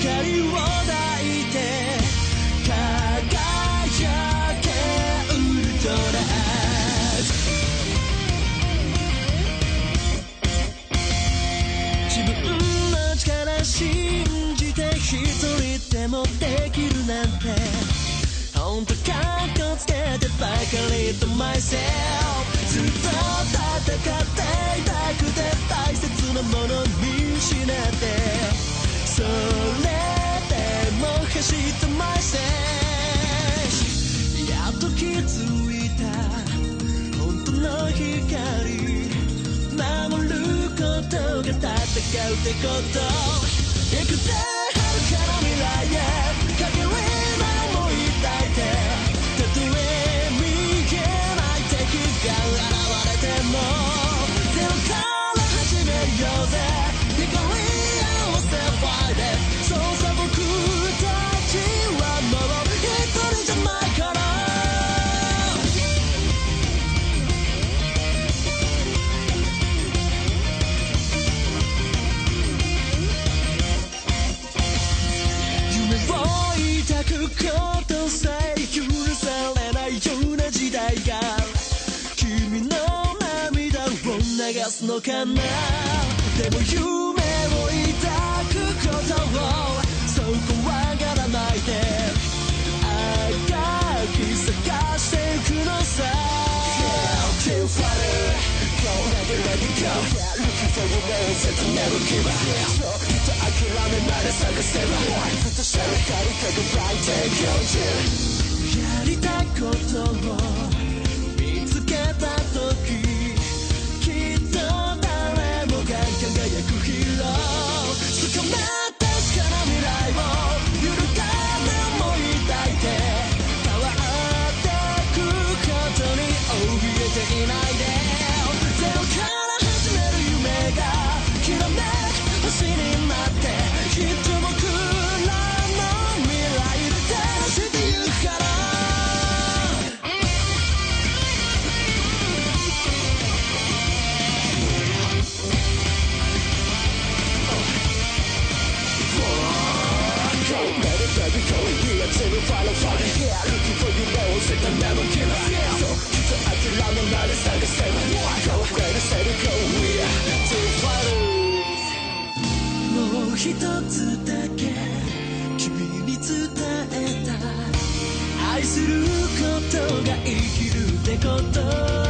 光を抱いて輝けウルトラ自分の力信じて一人でもできるなんて本当かっこつけてばかりと myself ずっと戦っていたくて大切なもの見失こと行くぜことさえ許されないような時代が君の涙を流すのかな。でも never let me go Looking for rewards and to never give up So, to Akirame Mara Saka step up Put the shadow card in the bright Go to もう一つだけ君に伝えた愛することが生きるってこと。